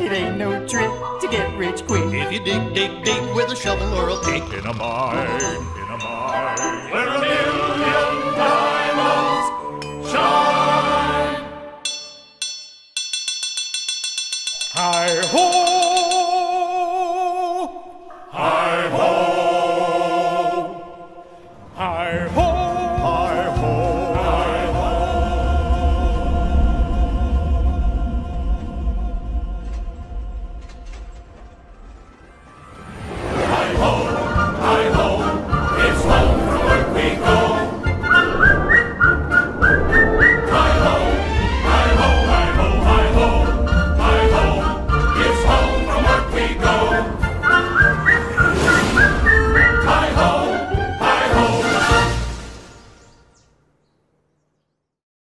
It ain't no trick to get rich quick. If you dig, dig, dig with a shovel or a pick in a mine, in a mine, where a million diamonds shine. Hi ho! Hi ho! Hi ho! Hi